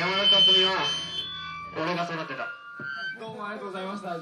山中君は俺が育てた。どうもありがとうございました。